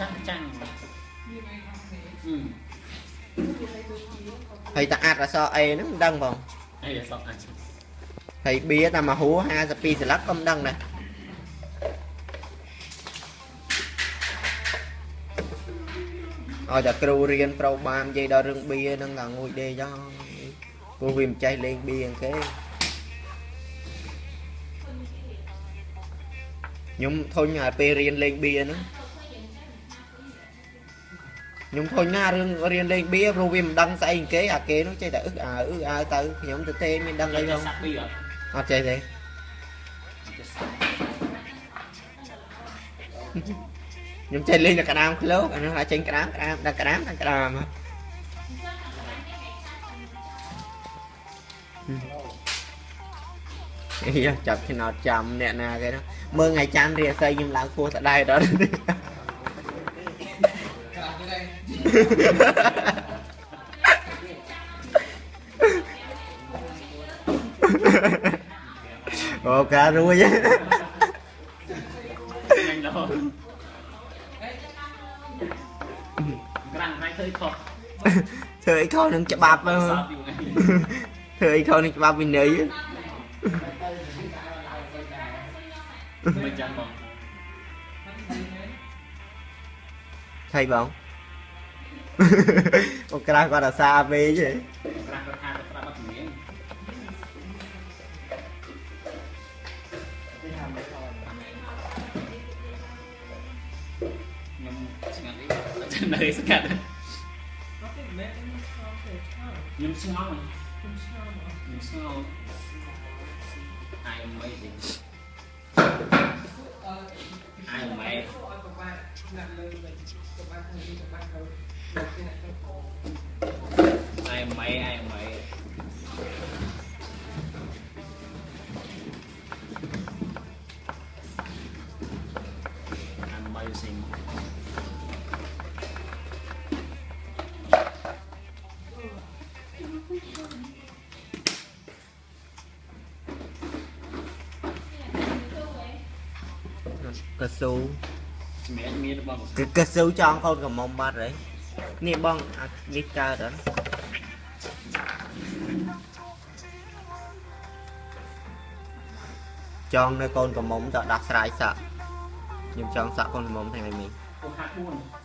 ចាំងចាំងអឺហើយតាអាត់អសអេហ្នឹងមិនដឹងបងអីសក់អញហើយបៀតែមកហួរ52សន្លឹកក៏មិនដឹងដែរឲ្យតែគ្រូរៀនប្រូបាននិយាយដល់រឿងបៀហ្នឹងក៏ងួយដេចដល់ព្រោះវាមិនចេះលេងបៀហ្នឹងគេខ្ញុំធុញឲ្យពេលរៀនលេងបៀហ្នឹង ខ្ញុំធុញណាស់រឿងរៀនលេងបៀព្រោះវាមិនដឹងស្អីគេអាគេនោះចេះតែអឹកអើអឹកអើទៅខ្ញុំទៅទេមានដឹងអីផងសាក់ប៊ីអត់អត់ចេះទេចេះសាក់ខ្ញុំចេះលេងតែក្តាមឃ្លោកអានោះថាចេញក្តាមក្តាមដាក់ក្តាមដាក់ក្តាមអីយ៉ាចាប់ឆ្នោតចាំអ្នកណាគេនោះមើលថ្ងៃច័ន្ទរាសីខ្ញុំឡើងពោះតដែរដល់ អូការួយញ៉ាំដល់ក្រាំងហើយឃើញខុសធ្វើអីខុសនឹងច្បាប់ហ្នឹងសោតយូរថ្ងៃធ្វើអីខុសនឹងច្បាប់វិន័យមិនចាំបងថៃបង អូក្រាស់គាត់អាសាពេកទេក្រាស់គាត់ថាគាត់ប្រាប់អត់ជំនាញខ្ញុំស្ងាត់អីអត់នៅស្ងាត់ខ្ញុំស្ងល់ខ្ញុំស្ងល់ I amazing ai mày ai mày? Amazing. Cà sâu សម្រាប់មានរបស់គឺកស៊ូចង់កូនកំមុំបាត់ហើយនេះបងអានេះកើតអត់ចង់នៅកូនកំមុំតដោះស្រាយសាក់ខ្ញុំចង់សាក់កូនកំមុំថ្ងៃនេះ54